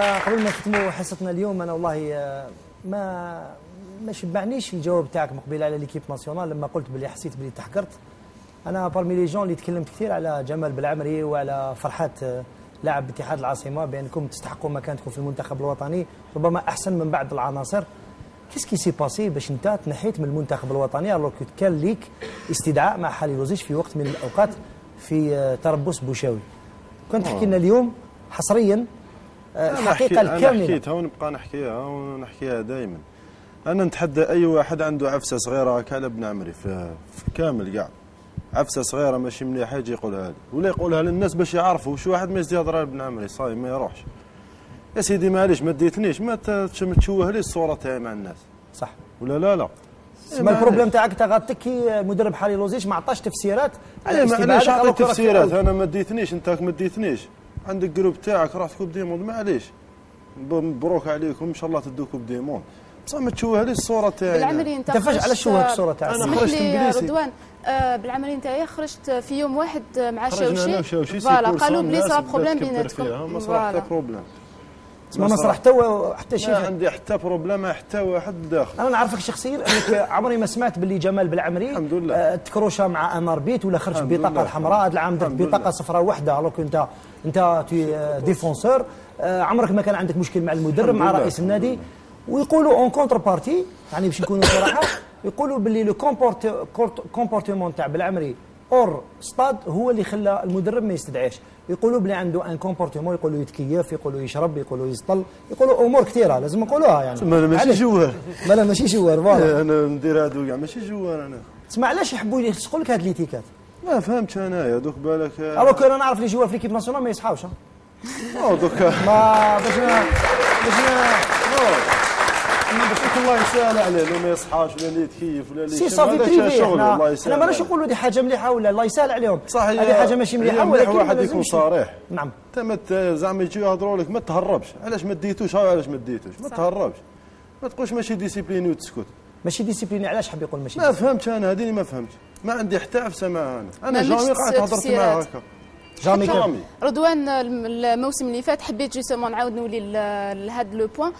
قبل ما نختموا حصتنا اليوم أنا والله آه، ما ما شبعنيش الجواب تاعك مقبل على l'équipe nationale لما قلت بلي حسيت بلي تحقرت. أنا parmi les gens اللي تكلمت كثير على جمال بالعمري وعلى فرحات آه، لاعب اتحاد العاصمة بأنكم تستحقوا مكانتكم في المنتخب الوطني ربما أحسن من بعض العناصر. qu'est-ce qui s'est passé باش أنت تنحيت من المنتخب الوطني alors كان ليك استدعاء مع حاليلوزيتش في وقت من الأوقات في آه، تربص بوشاوي؟ كنت تحكي لنا اليوم حصريا الحقيقة حكي- أنا الكاملة. حكيتها ونبقى نحكيها ونحكيها دائما أنا نتحدى أي واحد عنده عفسة صغيرة هكا على ابن عمري في, في كامل كاع عفسة صغيرة ماشي مليحه يجي يقولها لي. ولا يقولها للناس باش يعرفوا وش واحد ما يزيد يهضر على ابن عمري صاي ما يروحش. يا سيدي معليش ما ديتنيش ما ت- ما تشوه لي الصورة تاعي مع الناس؟ صح. ولا لا لا. ما ال problème تاعك؟ انت غاضك كي المدرب حاليلوزيتش ما عطاش تفسيرات. على استبعادك معليش كرة تفسيرات. أنا ما ديتنيش انت ما ديتنيش. عندك groupe تاعك راح coupe du monde معليش مبروك عليكم ان شاء الله تدوا coupe du monde بصح ما تشوه لي الصورة تاعي بالعملي أنت انت فاش خرجت- على شوهك الصورة تاعك؟ أنا اسمح خرجت لي إنجليزي. رضوان. آه، بالعملي نتاعي خرجت في يوم واحد مع أنا شاوشي voilà قالوا بلي صرا problème بيناتكم. ما صرا حتى voilà problème. ما ما صرا حتى حتى شيء ما عندي حتى problème حتى واحد داخل أنا نعرفك شخصيا أنك عمري ما سمعت باللي جمال بالعمري الحمد لله. آه، تكروشا مع un arbitre ولا خرج ببطاقه لله. الحمراء هذا العام درت. بطاقة صفراء واحدة alors انت أنت آه، défenseur آه، عمرك ما كان عندك مشكل مع المدرب مع. رئيس النادي ويقولوا en contrepartie يعني باش نكونوا صراحة يقولوا باللي le comportement تاع بالعمري hors stade هو اللي خلى المدرب ما يستدعيش يقولوا بلي عنده un comportement يقولوا يتكيف يقولوا يشرب يقولوا يسطل يقولوا أمور كثيرة لازم نقولوها يعني. ما أنا ماشي؟ joueur. لا لا ماشي joueur voilà. أنا ندير هادو كاع. ماشي joueur أنا. تسمع علاش يحبوا يلصقوا لك هاد les étiquettes ما فهمتش انايا دوك بالك alors أنا نعرف les joueurs في l'équipe nationale ما يصحاوش دوك. ما باش باش يكون الله يسهل عليه لو ما يصحاش ولا اللي يتكيف ولا اللي c'est sa vie privée الله إحنا يسهل ماناش عليه. نقولوا دي حاجة مليحة ولا الله يسهل عليهم. صح هي- هذه حاجة ماشي مليحة مليح ولكن واحد ما يكون صريح نعم. أنت ما زعما يجيو يهضروا لك ما تهربش. علاش ما ديتوش؟ ها علاش ما ديتوش؟ ما تهربش. ما تقولش ماشي discipliné وتسكت. ماشي discipliné علاش حاب يقول ماشي ما فهمتش أنا هذه ما فهمتش. ما عندي حتى عفسة معها أنا. أنا ما jamais قعدت هضرت معاه. هكا. jamais رضوان الم- الموسم اللي فات حبيت justement نعاود نولي لهذا le point.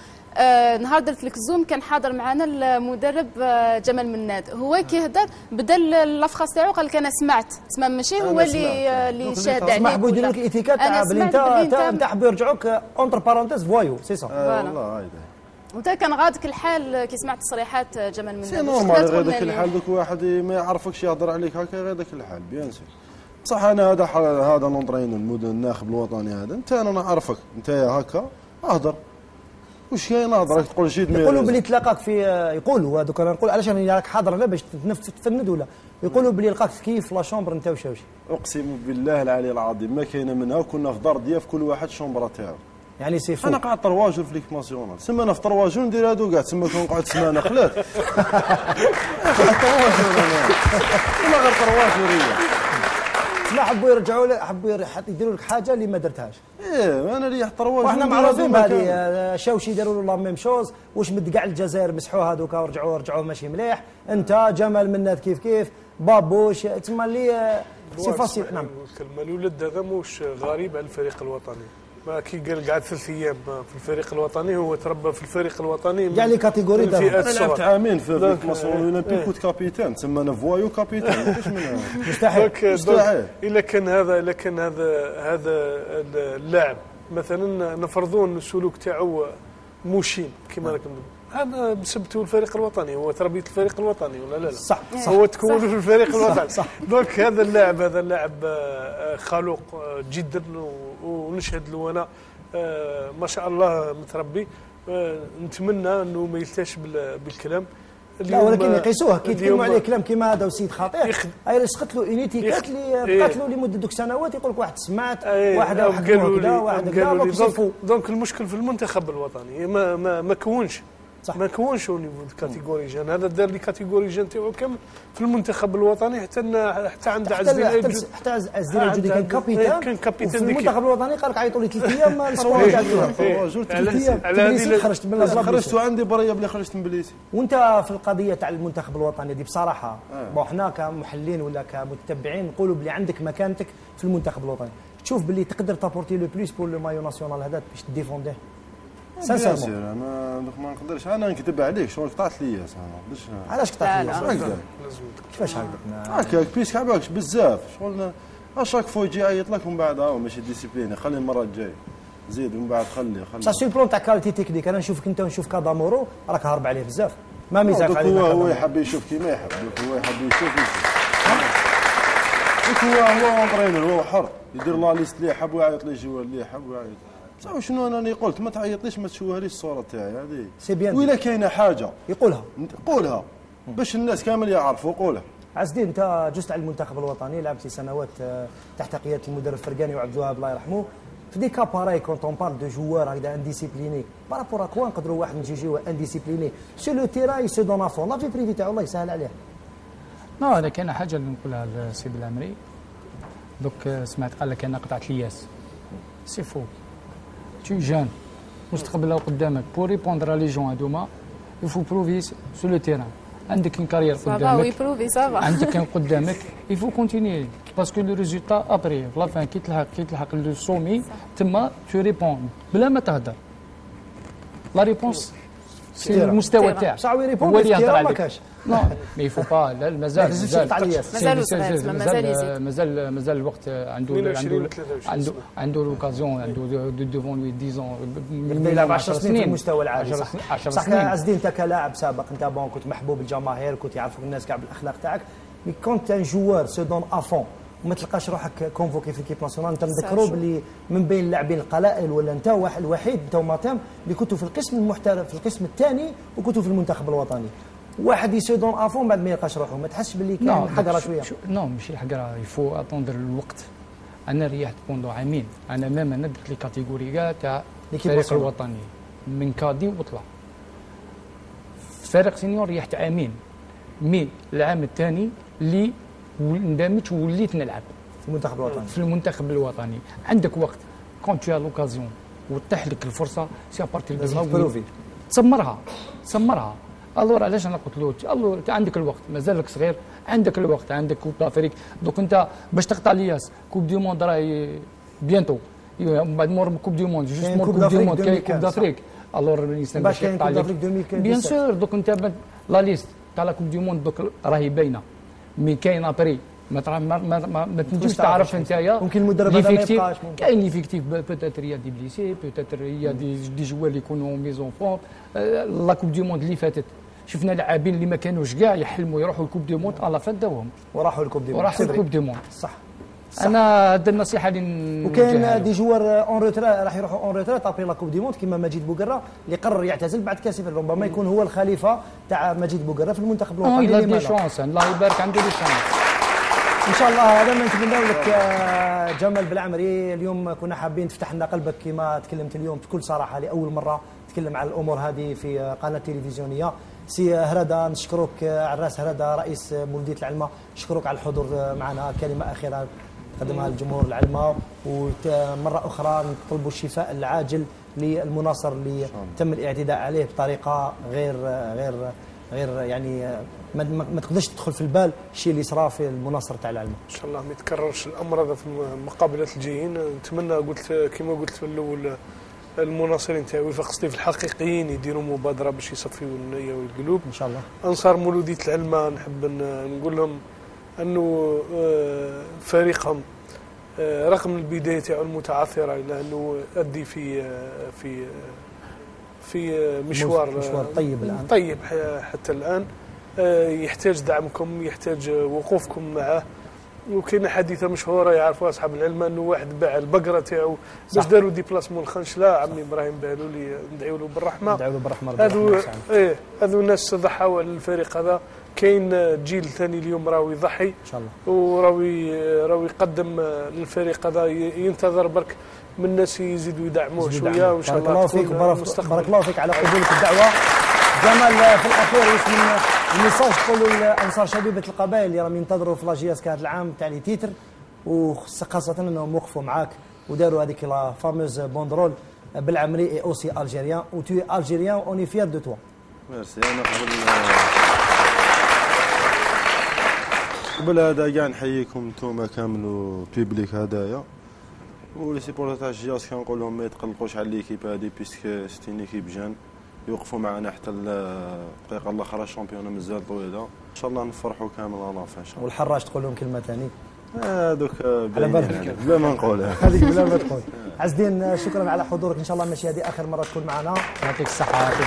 نهار درت لك ال zoom كان حاضر معنا المدرب آه جمال مناد. هو كيهضر بدا la phrase تاعو قال لك أنا سمعت. تسمى ماشي؟ هو اللي سمعت. آه، اللي اللي عليك ما حبوا يديروا لك أنا تاع بلي سمعت انت انت حبوا يرجعوك اونتر بارونتيز فوايو سي سا آه والله وانت كان غادك الحال كي سمعت تصريحات جمال مناد. سي نورمال غير ذاك لنا الحال دوك واحد ما يعرفكش يهضر عليك هكا غير ذاك الحال بيان سور بصح أنا هذا هذا نونطرين المدن الناخب الوطني هذا أنت أنا نعرفك. أنت هكا أهضر. وش كاين نهضر تقول؟ جيد يقولوا. بلي تلاقاك في يقولوا هذوك أنا نقول علاش أنا راك حاضر؟ هنا باش تفند ولا؟ يقولوا بلي لقاك في la chambre أنت وشاوشي أقسم بالله العلي العظيم ما كاينة منها كنا في دار ضياف كل واحد chambre تاعو يعني c'est faux أنا قاعد trois jours في l'équipe nationale تسمى أنا في trois jours ندير هادو كاع تسمى كون نقعد سمانه خلات. قاعد trois jours أنا غير trois jours تسمع حبوا يرجعوا لك حبوا يديروا لك حاجة اللي ما درتهاش. إيه أنا اللي trois jours وإحنا معروفين مكان. آه، شاوشي داروا له la même chose واش مد كاع الجزائر مسحوا هذوك ورجعوا رجعوا ماشي مليح. أنت جمال مناد كيف كيف؟ بابوش تسمى اللي آه، c'est facile نعم. الكلمة الولد هذا موش غريب على الفريق الوطني. ما كي قال قعد ثلاث أيام في الفريق الوطني هو تربى في الفريق الوطني من- يعني catégorie. فئات أنا لعبت. عامين في l'équipe nationale إيه. olympique كنت capitaine تسمى أنا voyou capitaine ما كاينش منها مستحيل مستحيل. إلا كان هذا إلا كان هذا هذا اللاعب مثلا نفرضوا ان السلوك تاعو méchant كما راك نقول هذا بسبته الفريق الوطني. هو تربيه الفريق الوطني ولا لا؟ لا. صح صح. هو تكون في الفريق الوطني. صح. donc هذا اللاعب هذا اللاعب آه، خلوق آه، جدا. و- ونشهد له أنا آه، ما شاء الله متربي آه، نتمنى أنه ما يلتاش بال- بالكلام. لا ولكن يقيسوه. كي يتكلموا عليه كلام كيما هذا وسيد خطير يخد- أي لصقت له une étiquette يخد- اللي إيه. بقات له لمده دوك سنوات يقول لك واحد سمعت أي- واحد قالوا لي- واحد قالوا لي. donc المشكل في المنتخب الوطني. ما ما ما كونش. صح. ما كونش au niveau ال catégories jeunes هذا دار les catégories jeunes تاعو كامل في المنتخب الوطني حتى حتى عند حتى عزيز حتى عز الدين عند- كان capitaine. كان capitaine ديك. المنتخب الوطني قال لك عيطوا لي ثلاث أيام إيه. إيه. على ثلاث أيام خرجت من الأزرق خرجت وعندي بريه بلي خرجت من blessé. وأنت في القضية تاع المنتخب الوطني دي بصراحة آه. bon حنا كمحللين ولا كمتبعين نقولوا بلي عندك مكانتك في المنتخب الوطني. تشوف بلي تقدر تابورتي le plus pour le maillot national هذا باش تديفونديه. sincèrement sûr أنا دوك ما نقدرش. أنا نكذب عليك شغل قطعت لي ما نقدرش علاش قطعت لي؟ هكذا كيفاش هكذاك؟ ما- هكاك parce que عباكش بزاف. شغل à chaque fois يجي يعيط لك ومن بعد أه ماشي discipliné خلي المرة الجاية. زيد ومن بعد خلي خلي. sur le plan تاع qualités techniques أنا نشوفك أنت ونشوف كادامورو راك هارب عليه بزاف. ما ميزاك عليه هو هو. يحب يشوف كيما يحب. هو يحب يشوف هو هو entraîneur هو حر. يدير la liste اللي يحب ويعيط les joueurs اللي يحب ويعيط. بصح شنو أنا راني قلت؟ ما تعيطليش ما تشوهليش الصورة تاعي هذه. c'est bien. وإلا كاينة حاجة. يقولها. قولها. باش الناس كامل يعرفوا قولها. عز الدين أنت جزت على المنتخب الوطني لعبتي سنوات آه، تحت قيادة المدرب فرقاني وعبد الوهاب الله يرحمه. في des cas pareils quand on parle de joueur هكذا indiscipliné par rapport à quoi نقدروا واحد نجي joueur indiscipliné sur le terrain se donne à fond la vie privée تاعو الله يسهل عليه. non هذا كاين حاجة اللي نقولها للسيد العمري. donc آه، سمعت قال لك أنا قطعت الياس. c'est faux t'es jeune مستقبله قدامك pour répondre les gens هذوما il faut prouver sur le terrain عندك une carrière قدامك و prouver ça va عندك قدامك il faut continuer parce que le résultat après في la fin كي تلحق كي تلحق le sommet تما tu réponds بلا ما تهدر la réponse c'est. المستوى. تاعك. بصح هو اللي يهضر ما عليك كاش. non mais il faut pas لا مازال. مازال مازال. مازال مازال الوقت عنده 22 عنده 23 عنده l'occasion عنده devant lui 10 يقدر يلعب 10 سنين في المستوى العالي؟ 10 صح. سنين 10 صح. سنين. عز الدين انت كلاعب سابق. أنت bon كنت محبوب الجماهير كنت يعرفوك الناس كاع بالاخلاق تاعك. mais كنت un joueur se donne à fond وما تلقاش روحك convoqué في l'équipe nationale انت نذكروا. بلي من بين اللاعبين القلائل ولا انت واحد الوحيد انت وماتام اللي كنتوا في القسم المحترف في القسم الثاني وكنتوا في المنتخب الوطني. واحد ي se donne à fond بعد ما يلقاش روحه ما تحسش باللي كاين حقره شوية non ماشي حقره il faut attendre الوقت أنا ريحت pendant عامين. أنا même أنا درت les catégories كاع تاع الفريق. الوطني. من cadets وطلع. فريق senior ريحت عامين mais العام الثاني اللي اندمجت ووليت نلعب. في المنتخب الوطني. في المنتخب الوطني. عندك وقت. quand t'as l'occasion وتح لك الفرصة. c'est à partir. تسمرها. تسمرها. alors علاش أنا قلت له؟ alors أنت عندك الوقت. مازالك صغير. عندك الوقت. عندك coupe d'Afrique donc أنت باش تقطع لياس coupe du monde راهي bientôt من بعد مور coupe du monde juste مور coupe du monde كاين 2015 coupe d'Afrique alors الانسان باش يقطع 2017. bien sûr donc أنت la liste تاع la coupe du monde donc راهي باينة. mais كاين après ما ما ما, ما, تنجمش تعرف. نتايا. ممكن المدرب هذا ما يبقاش،. كاين l'effectif peut-être y a des blessés peut-être y a des des joueurs اللي يكونوا moins en forme la coupe du monde اللي فاتت شفنا لاعبين اللي ما كانوش كاع يحلموا يروحوا ال coupe du monde على فات داوهم وراحوا ال coupe du وراحوا c'est vrai. ال coupe du monde صح. أنا هذه النصيحه اللي وكاين. des joueurs en retraite راح يروحوا en retraite après la coupe du monde كيما مجيد بوقرة اللي قرر يعتزل بعد كاس ربما يكون هو الخليفة تاع مجيد بوقرة في المنتخب آه الوطني. des لا. chances الله يبارك عنده des chances إن شاء الله هذا ما نتمنى لك جمال بالعمري. اليوم كنا حابين تفتح لنا قلبك كما تكلمت اليوم بكل صراحة لأول مرة تكلم على الأمور هذه في قناة تلفزيونية. سي هردا نشكرك آه، عراس هردا رئيس مولوديه العلمه نشكرك على الحضور معنا. كلمة أخيرة. تقدمها للجمهور العلمه ومرة أخرى نطلبوا الشفاء العاجل للمناصر اللي تم الاعتداء عليه بطريقة غير غير غير يعني ما ما- ما تقدرش تدخل في البال الشيء اللي صرا في المناصر تاع العلمه إن شاء الله ما يتكررش الأمر هذا في المقابلات الجايين نتمنى قلت كما قلت في الأول المناصرين تاعي وفق ستيف الحقيقيين يديروا مبادرة باش يصفيوا النية والقلوب إن شاء الله. أنصار مولودية العلمه نحب نقول لهم أنه آه، فريقهم آه، رغم البداية تاعو المتعثرة الا أنه أدي في آه، في في مشوار مشوار طيب الآن. طيب حتى الآن آه، يحتاج دعمكم يحتاج وقوفكم معه وكاين حادثه مشهورة يعرفوها أصحاب العلم أنه واحد باع البقرة تاعو باش. داروا ديبلاسمون الخنش لا عمي إبراهيم بهلولي ندعيو له بالرحمة ندعو له بالرحمة ربي هذو. إيه هذو الناس ضحوا على الفريق هذا كاين جيل ثاني اليوم راهو يضحي إن شاء الله. وراهو راهو يقدم للفريق هذا ينتظر برك من الناس يزيدوا يدعموه شوية. وإن شاء بارك الله الله فيك بارك, الله فيك على قبولك الدعوة. جمال في الأخير واش من ال message تقولوا لانصار شبيبه القبائل اللي راهم ينتظروا في la JSK هذا العام تاع les titres. وخاصة إنهم وقفوا معاك وداروا هذيك la fameuse banderole بالعمري est aussi algérien et tous Algériens on est fiers de toi merci أنا قبل قبل هذا كاع نحييكم نتوما كامل و public هدايا. و les supporters تاع ال JSK نقول لهم ما يتقلقوش على l'équipe هذه puisque c'était une équipe jeune. يوقفوا معنا حتى الدقيقة الأخرى ال championnat مازال طويلة. إن شاء الله نفرحوا كامل à la fin ان شاء الله والحراج تقول لهم كلمة ثاني هذوك على بالك. بلا ما نقولها هذيك بلا ما تقول. عز الدين شكرا على حضورك. إن شاء الله ماشي هذه آخر مرة تكون معنا. يعطيك الصحة.